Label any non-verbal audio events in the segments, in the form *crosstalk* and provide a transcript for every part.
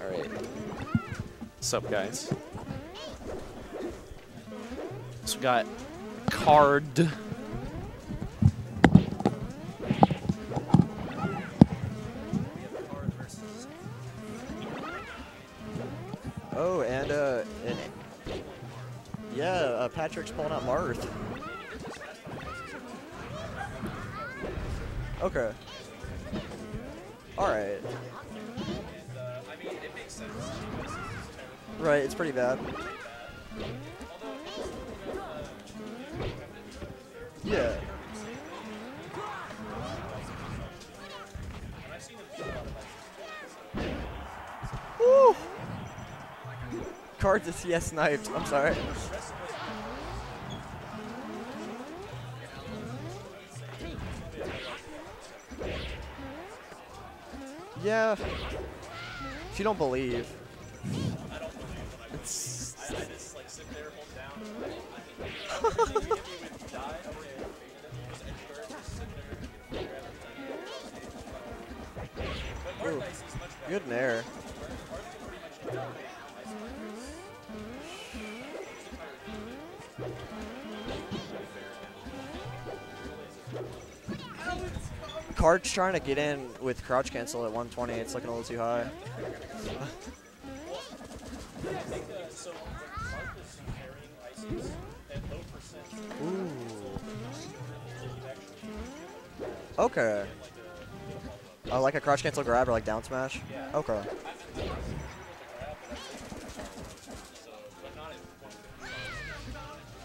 Alright. What's up, guys? So we got Cardd. Oh, and uh, and yeah, uh, Patrick's pulling out Marth. Okay. All right. Right, it's pretty bad. Yeah. Woo! Cards is yes sniped. I'm sorry. Yeah. If you don't believe. It's. *laughs* Ooh, good in Cardd's trying to get in with crouch cancel at 120. It's looking a little too high. Ooh. Okay. Like a crouch cancel grab or like down smash? Okay.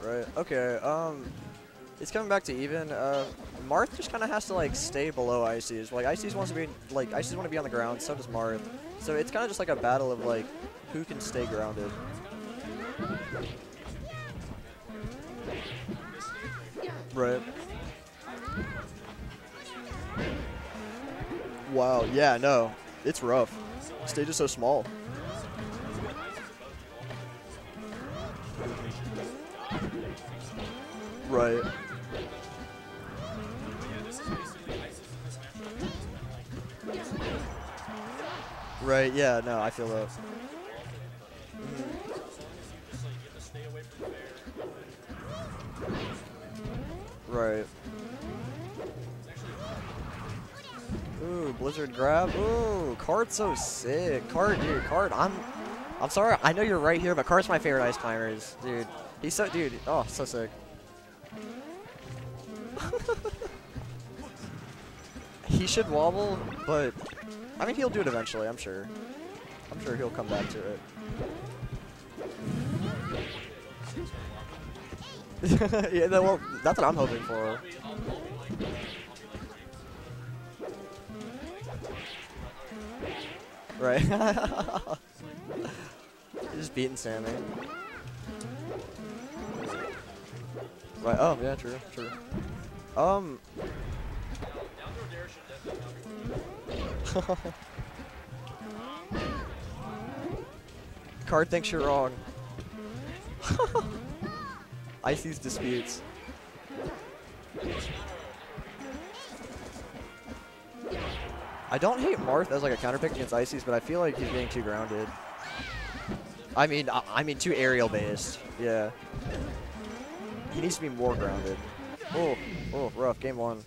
Right. Okay. Um, it's coming back to even. Uh, Marth just kind of has to like stay below Ices. Like Ices wants to be like Ices want to be on the ground. So does Marth. So it's kind of just like a battle of like who can stay grounded. Right. Wow. Yeah. No. It's rough. Stage is so small. Right. Right, yeah, no, I feel that. Right. Ooh, Blizzard grab. Ooh, Cardd's so sick. Cardd, dude, Cardd, I'm I'm sorry, I know you're right here, but Cardd's my favorite ice climbers, dude. He's so dude, oh so sick. *laughs* he should wobble, but I mean he'll do it eventually, I'm sure. I'm sure he'll come back to it. *laughs* yeah, that, well, that's what I'm hoping for. Right. *laughs* Just beating Sammy. Right. Oh, yeah, true, true. Um. *laughs* Cardd thinks you're wrong. *laughs* Icy's disputes. I don't hate Marth as like a counterpick against Ices, but I feel like he's being too grounded. I mean, I, I mean too aerial based. Yeah. He needs to be more grounded. Oh, oh, rough. Game one.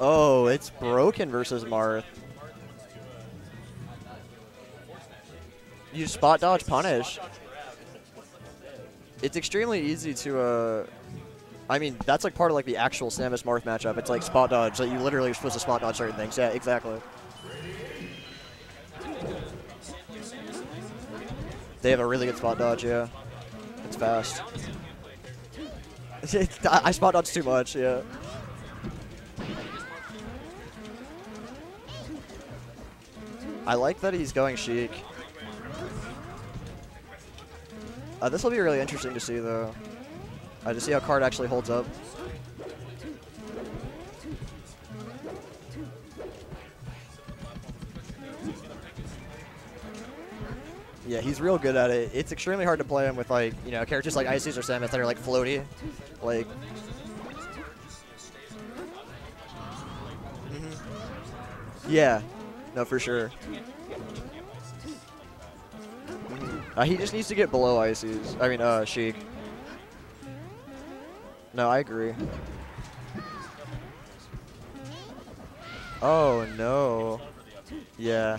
Oh, it's broken versus Marth. You spot dodge punish. It's extremely easy to, uh, I mean, that's like part of like the actual Samus Marth matchup. It's like spot dodge. Like you literally are supposed to spot dodge certain things. Yeah, exactly. They have a really good spot dodge, yeah. It's fast. *laughs* I spot dodge too much, yeah. I like that he's going Sheik. Uh, this will be really interesting to see, though. Uh, to see how Cardd actually holds up. Yeah, he's real good at it. It's extremely hard to play him with like, you know, characters like Ices or Samus that are like floaty. Like Mhm. Yeah. No, for sure. Mhm. Uh, he just needs to get below Ices. I mean, uh, Sheik. No, I agree. Oh, no. Yeah.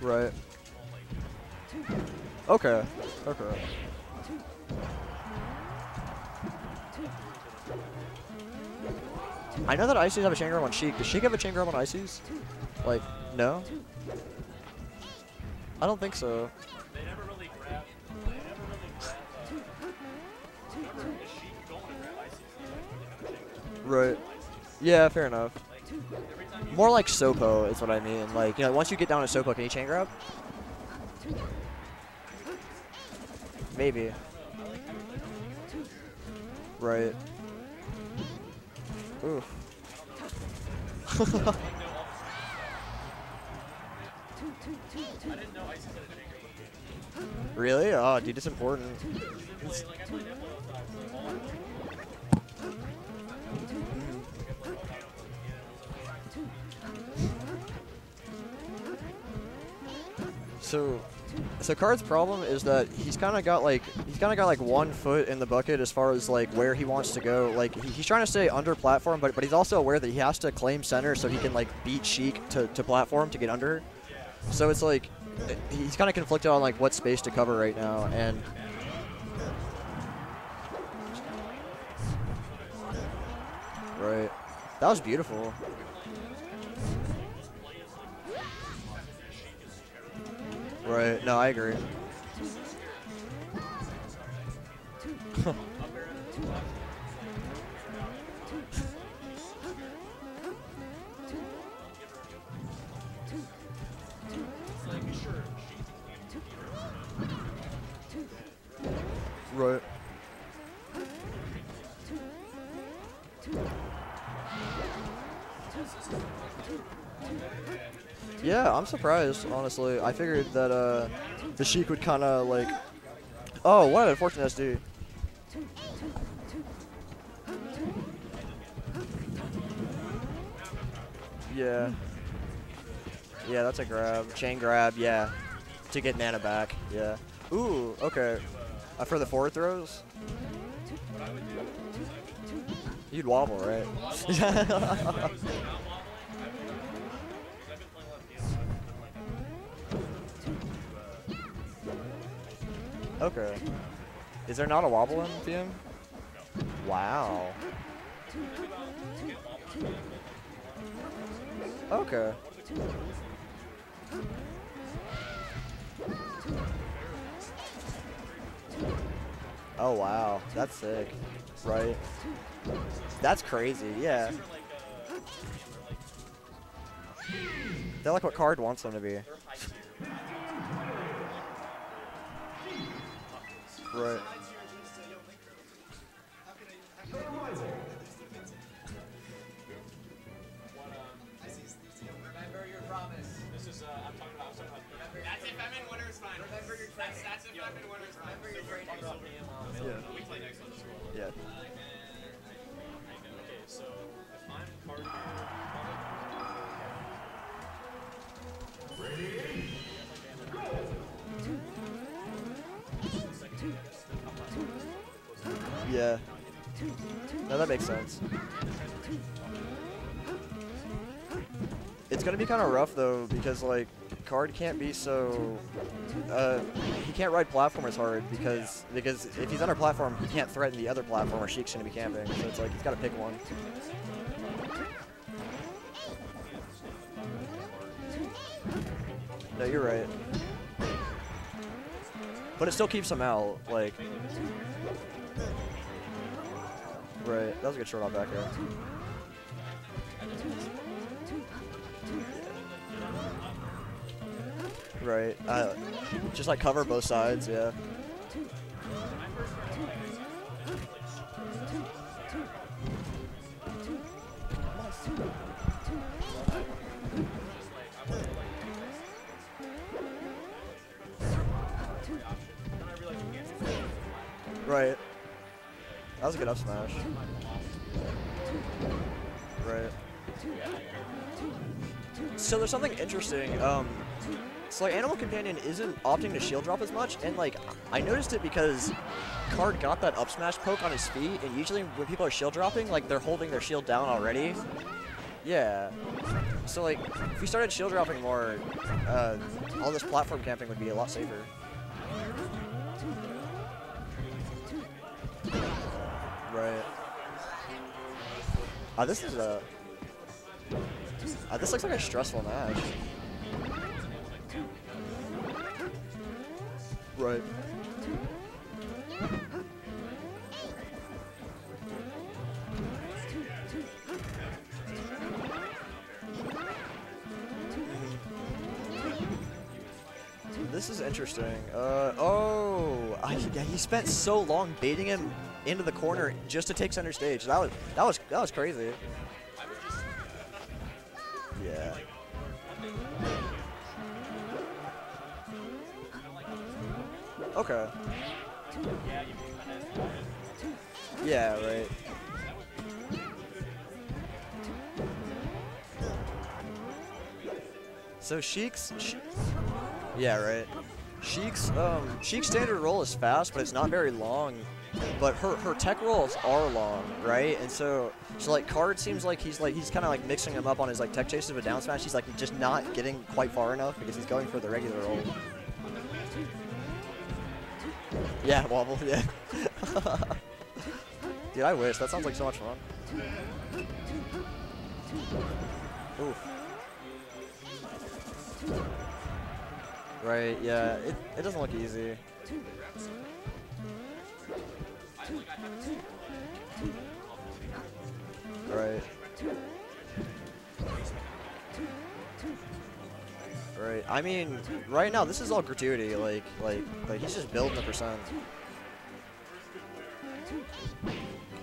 Right. Okay. Okay. I know that Ices have a chain grab on Sheik. Does Sheik have a chain grab on Ices? Like, no? I don't think so. Right. Yeah, fair enough. More like Sopo is what I mean. Like, you know, once you get down to Sopo, can you chain grab? Maybe. Right. Oof. *laughs* really? Oh, dude, it's important. So, so Cardd's problem is that he's kind of got like he's kind of got like one foot in the bucket as far as like where he wants to go. Like he, he's trying to stay under platform, but but he's also aware that he has to claim center so he can like beat Sheik to, to platform to get under. So it's like he's kind of conflicted on like what space to cover right now, and right, that was beautiful. No, I agree. right. Yeah, I'm surprised, honestly. I figured that uh, the Sheik would kind of like. Oh, what an unfortunate SD. Yeah. Yeah, that's a grab. Chain grab, yeah. To get Nana back, yeah. Ooh, okay. Uh, for the forward throws? You'd wobble, right? *laughs* Okay. Is there not a wobble in VM? Wow. Okay. Oh wow, that's sick. Right. That's crazy, yeah. They're like what Cardd wants them to be. Right. Remember your promise. This is, uh, I'm talking about, I'm talking about. That's if I'm in winner's finals. Remember your that's, that's if I'm in winner's Yeah. No, that makes sense. It's gonna be kind of rough though because like Cardd can't be so. Uh, he can't ride platformers hard because because if he's on a platform, he can't threaten the other platformer. Sheik's gonna be camping. So it's like he's gotta pick one. No, you're right. But it still keeps him out, like. Right, that was a good short off back. Right, uh, just like cover both sides, yeah. Right. That was a good up smash. Right. So there's something interesting. Um, so like Animal Companion isn't opting to shield drop as much, and like I noticed it because Cardd got that up smash poke on his feet, and usually when people are shield dropping, like they're holding their shield down already. Yeah. So like, if we started shield dropping more, uh, all this platform camping would be a lot safer. Right. Uh, this is a. Uh, this looks like a stressful match. Right. This is interesting. Uh, oh, I, yeah, he spent so long baiting him into the corner just to take center stage. That was that was that was crazy. Yeah. Okay. Yeah, right. So Sheik's, She- yeah, right. Sheik's, um, Sheik's standard roll is fast, but it's not very long. But her her tech rolls are long, right? And so, so like Cardd seems like he's like he's kind of like mixing them up on his like tech chases with down smash. He's like just not getting quite far enough because he's going for the regular roll. Yeah, wobble, yeah. *laughs* Dude, I wish. That sounds like so much fun. Right, yeah, it, it doesn't look easy. Right. Right. I mean, right now this is all gratuity. Like, like, like he's just building the percent.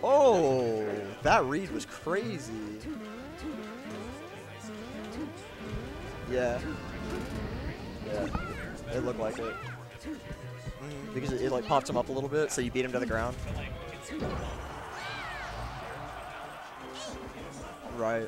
Oh, that read was crazy. Yeah. Yeah. It looked like it. Mhm, Because it, it like popped him up a little bit, so you beat him to the ground. Right.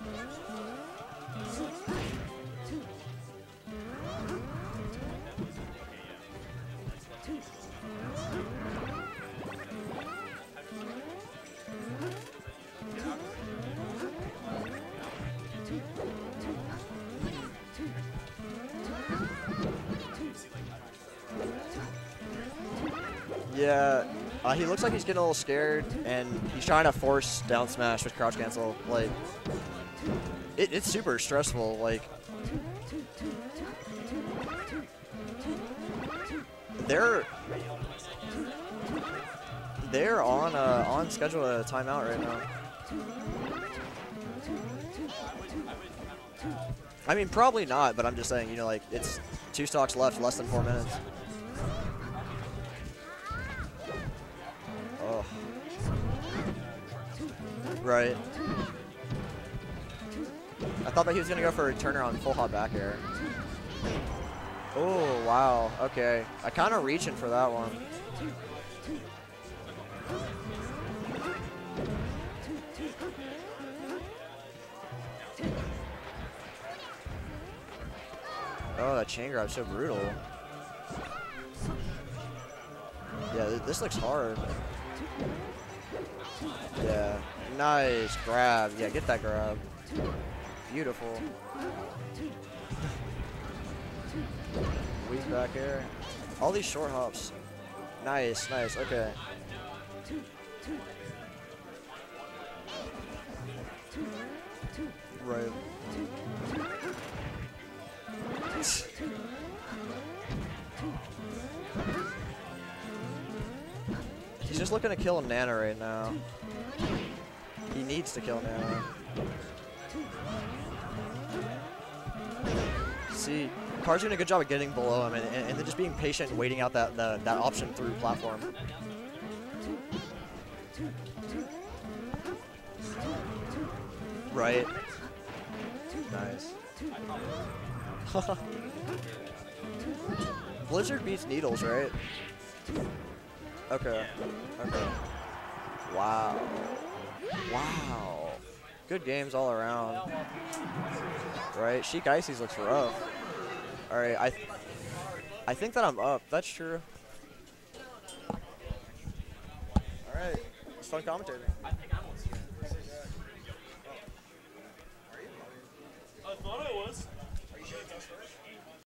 Yeah, uh, he looks like he's getting a little scared, and he's trying to force down smash with crouch cancel. Like, it, it's super stressful. Like, they're they're on uh, on schedule a timeout right now. I mean, probably not, but I'm just saying, you know, like it's two stocks left, less than four minutes. Right. I thought that he was gonna go for a turnaround full hop back air. Oh wow. Okay. I kind of reaching for that one. Oh, that chain grab's so brutal. Yeah, th this looks hard. Yeah, nice grab. Yeah, get that grab. Beautiful. Weave back air. All these short hops. Nice, nice. Okay. Right. He's just looking to kill Nana right now. He needs to kill now. See, Cardd's doing a good job of getting below him and, and, and then just being patient and waiting out that, that option through platform. Right. Nice. *laughs* Blizzard beats Needles, right? Okay. Okay. Wow. Wow. Good games all around. Right? Sheik Ices looks rough. Alright, I th I think that I'm up. That's true. Alright. It's fun commentating. I thought I was.